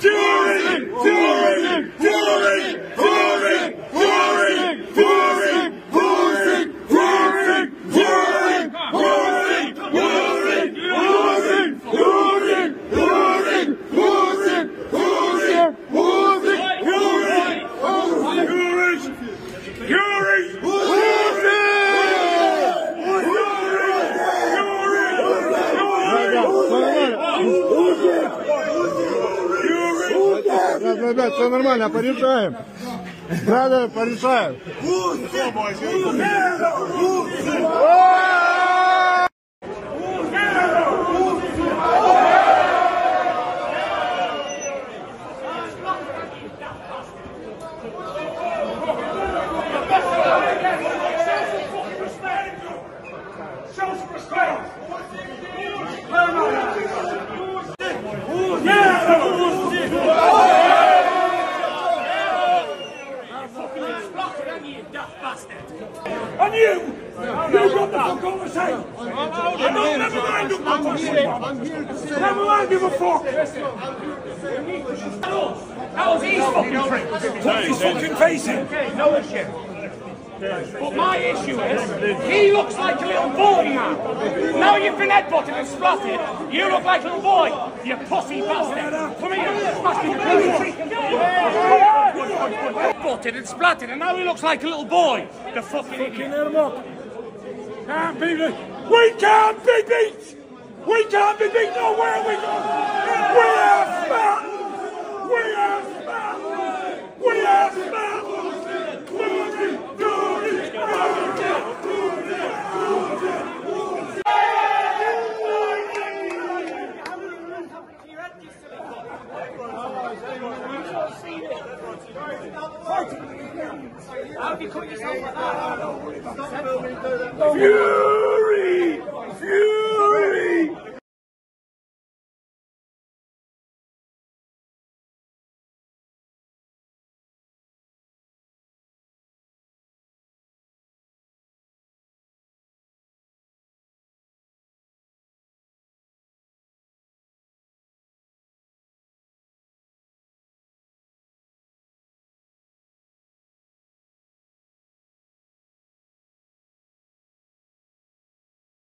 touring, touring, touring, touring, touring, touring. Oh, Ребят, все нормально, порешаем. Да, да, порешаем. You! You got the that conversation! I don't never mind your conversation! Never mind give a fuck! That was his fucking prick! Put his fucking face in! Okay, no issue. But my issue is, he looks like a little boy now. Now you've been headbutted and splatted, you look like a little boy, you pussy bastard. Come here, smash Headbutted and splatted, and now he looks like a little boy. The fucking idiot. him up. Can't be beat. We can't be beat. We can't be beat. No, where are we going? Fight! How have you caught yourself like that? Stop building, do that.